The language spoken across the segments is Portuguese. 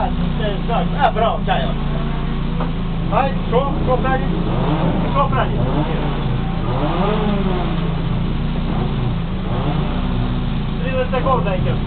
Ah, pronto, aí, ó. Vai, show, sopra ali. Sopra ali. Trilha seconda aí, ó.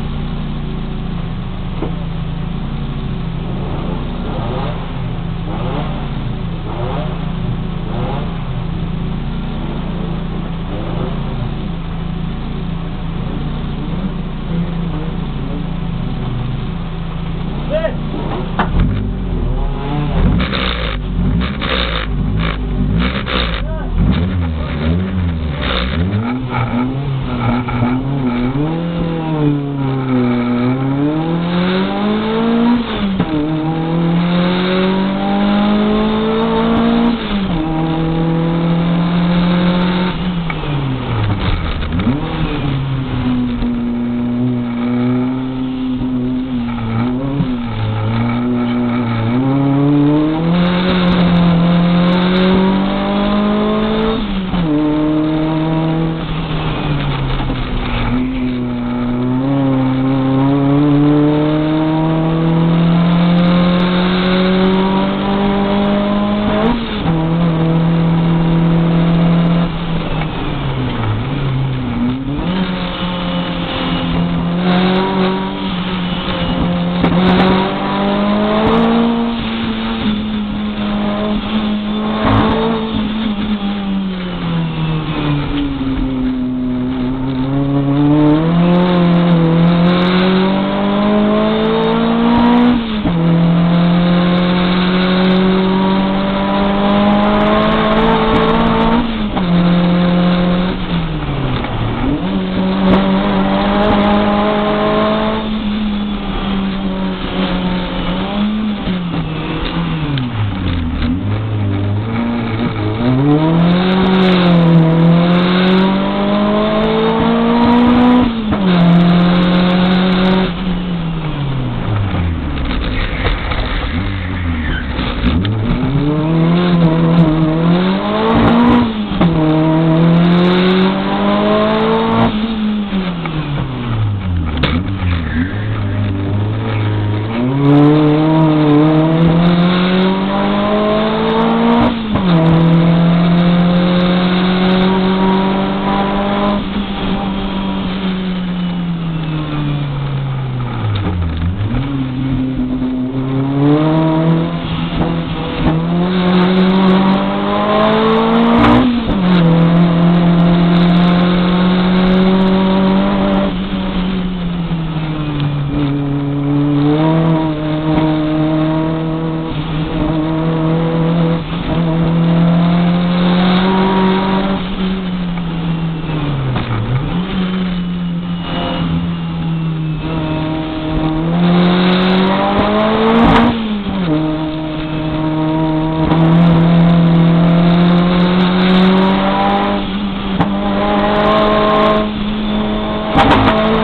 Oh,